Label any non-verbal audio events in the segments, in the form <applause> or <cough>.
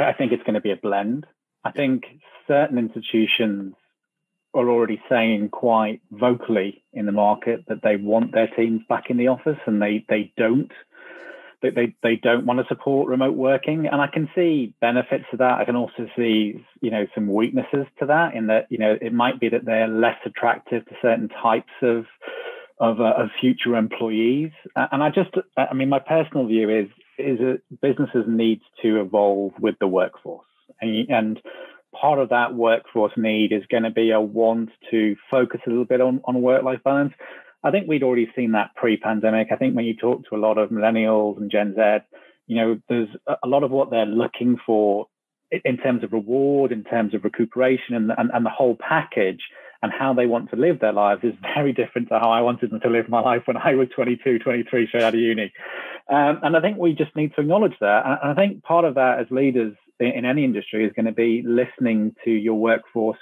I think it's going to be a blend. I think certain institutions are already saying quite vocally in the market that they want their teams back in the office and they they don't. They, they, they don't want to support remote working. And i can see benefits to that. I can also see you know some weaknesses to that in that you know it might be that they're less attractive to certain types of of, uh, of future employees. And i just i mean my personal view is is that businesses need to evolve with the workforce and, and part of that workforce need is going to be a want to focus a little bit on, on work life balance. I think we'd already seen that pre pandemic. I think when you talk to a lot of millennials and Gen Z, you know, there's a lot of what they're looking for in terms of reward, in terms of recuperation, and, and, and the whole package and how they want to live their lives is <laughs> very different to how I wanted them to live my life when I was 22, 23, straight out of uni. Um, and I think we just need to acknowledge that. And I think part of that as leaders in any industry is going to be listening to your workforce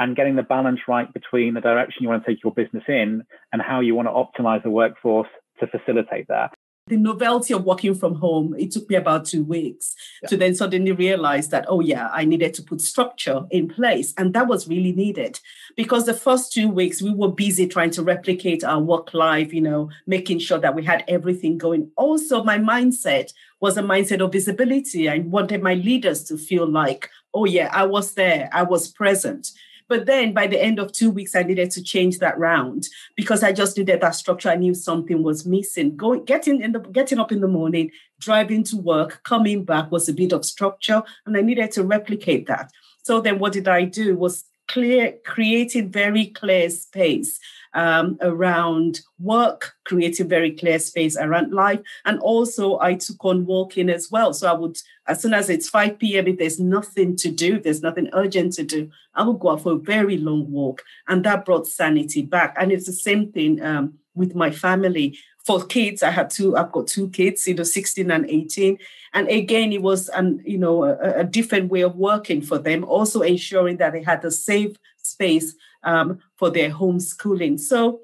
and getting the balance right between the direction you want to take your business in and how you want to optimize the workforce to facilitate that the novelty of working from home, it took me about two weeks yeah. to then suddenly realize that, oh, yeah, I needed to put structure in place. And that was really needed because the first two weeks we were busy trying to replicate our work life, you know, making sure that we had everything going. Also, my mindset was a mindset of visibility. I wanted my leaders to feel like, oh, yeah, I was there, I was present. But then by the end of two weeks, I needed to change that round because I just needed that structure. I knew something was missing. Going, getting in the, getting up in the morning, driving to work, coming back was a bit of structure, and I needed to replicate that. So then, what did I do? Was clear, created very clear space um, around work, created very clear space around life. And also, I took on walking as well. So I would, as soon as it's 5 p.m., if there's nothing to do, there's nothing urgent to do, I would go out for a very long walk. And that brought sanity back. And it's the same thing um, with my family. For kids, I had two, I've got two kids, you know, 16 and 18. And again, it was an, you know, a, a different way of working for them, also ensuring that they had a safe space um, for their homeschooling. So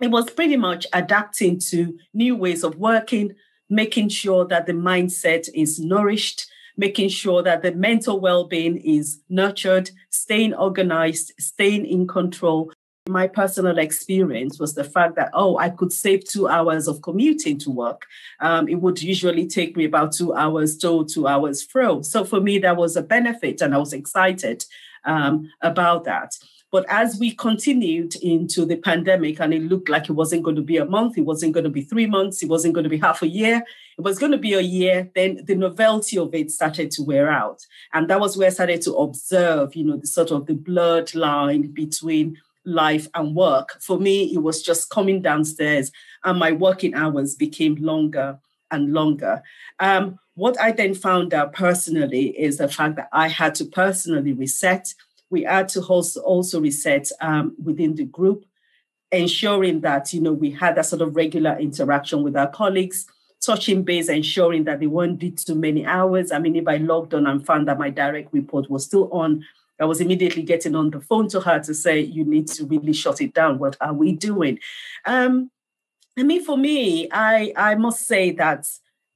it was pretty much adapting to new ways of working, making sure that the mindset is nourished, making sure that the mental well being is nurtured, staying organized, staying in control. My personal experience was the fact that, oh, I could save two hours of commuting to work. Um, it would usually take me about two hours to two hours fro. So for me, that was a benefit, and I was excited um, about that. But as we continued into the pandemic, and it looked like it wasn't going to be a month, it wasn't going to be three months, it wasn't going to be half a year, it was going to be a year, then the novelty of it started to wear out. And that was where I started to observe, you know, the sort of the blurred line between life and work. For me, it was just coming downstairs, and my working hours became longer and longer. Um, what I then found out personally is the fact that I had to personally reset we had to also, also reset um, within the group, ensuring that you know we had that sort of regular interaction with our colleagues, touching base, ensuring that they weren't did too many hours. I mean, if I logged on and found that my direct report was still on, I was immediately getting on the phone to her to say, "You need to really shut it down. What are we doing?" Um, I mean, for me, I I must say that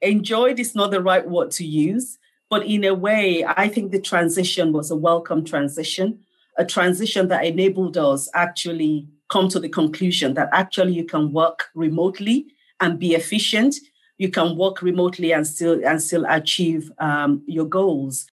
enjoyed is not the right word to use but in a way, I think the transition was a welcome transition, a transition that enabled us actually come to the conclusion that actually you can work remotely and be efficient. You can work remotely and still and still achieve um, your goals.